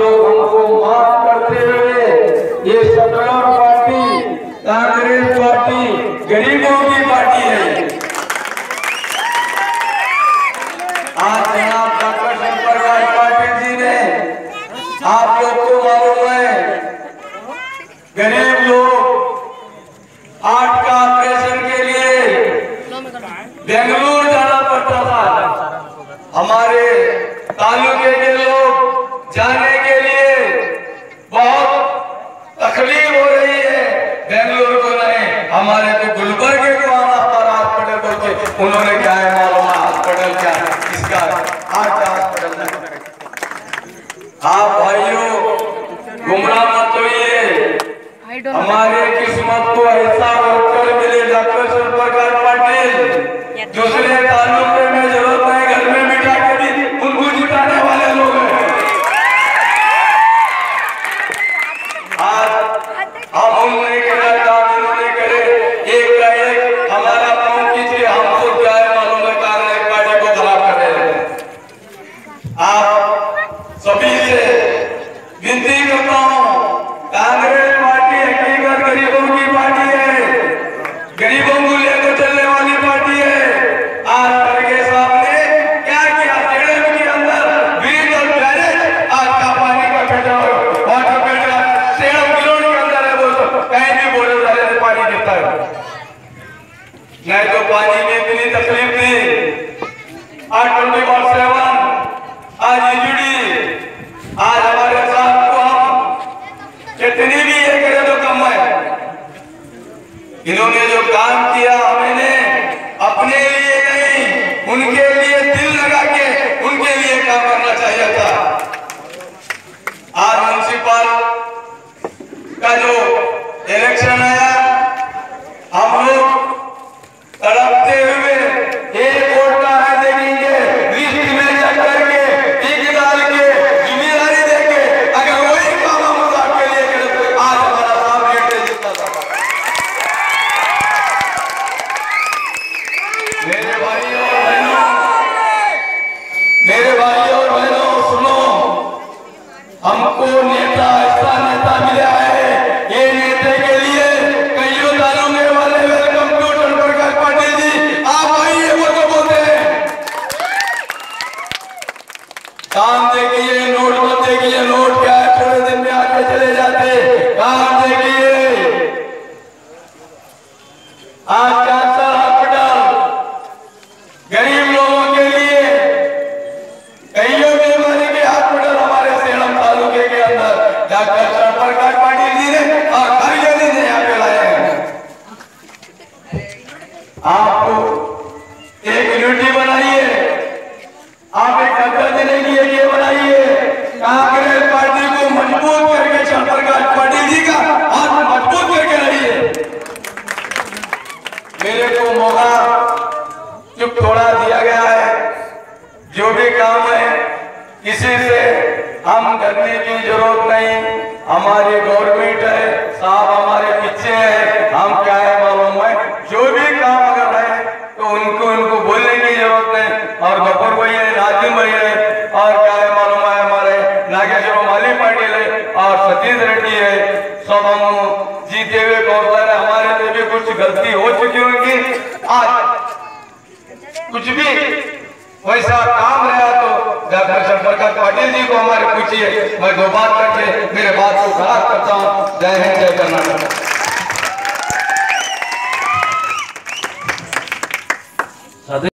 लोग हमको माफ़ करते हुए ये सत्रह पार्टी, कांग्रेस पार्टी, गरीबों की पार्टी है। आज जनाब डॉक्टर शंकर पाटिल जी ने आप लोग को मालूम है, गरीब लोग आठ का ऑपरेशन के लिए बेंगलुरु जाना पड़ता था। हमारे तालुके के लोग जाने के लिए बहुत तकलीफ़ हो रही है बेंगलुरु को नहीं हमारे को गुलबर्ग को आना पड़ा हॉस्पिटल बोलते उन्होंने क्या है मालूम है? हॉस्पिटल क्या है? इसका हार्ट हॉस्पिटल नहीं आप भाइयों, गुमराह मत होइए। हमारे किस्मत को ऐसा वर्कर मिले डॉक्टर शिवप्रकाश पाटिल। दूसरे तालुके में ज़रूरत नहीं, घर में बिठा के भी उनको जिताने वाले लोग हैं। आज नहीं तो पानी में इतनी तकलीफ़ थी आज ट्वेंटी फोर सेवन आज जुड़ी। आज हमारे साथ को हम कितनी भी ये करें तो कम है। इन्होंने जो काम किया हमने अपने लिए कैंसर हॉस्पिटल। गरीब लोगों के लिए कईयों बीमारी के हॉस्पिटल हमारे सेलम तालुके के अंदर। डॉक्टर शंकर पाटिल जी ने और खरगे ने यहाँ पे लाए हैं। आप एक यूनिटी बनाइए। आप एक डॉक्टर देने की एक ये बनाइए कांग्रेस पार्टी को मज़बूत करके शंकर पाटिल जी का हाथ मज़बूत करके रहिए मेरे को मौका चुप थोड़ा दिया गया है जो भी काम है किसी से हम करने की ज़रूरत नहीं। हमारी गवर्नमेंट है, साहब हमारे पीछे है, हम क्या है मालूम है? जो भी काम अगर है तो उनको उनको बोलने की ज़रूरत नहीं। और गफर भाई है, नाजिम भाई है, और क्या है मालूम है हमारे? नागेश्वर माली पाटिल है, और सतीश रेड्डी है। सब हम जीते हुए कौशल है? हमारे से भी कुछ गलती हो चुकी होगी। आज कुछ भी, वैसा काम रहा तो डॉक्टर चंद्रकांत पाटिल जी को हमारे पूछिए मैं दो बात करके मेरे बात को खराब करता हूँ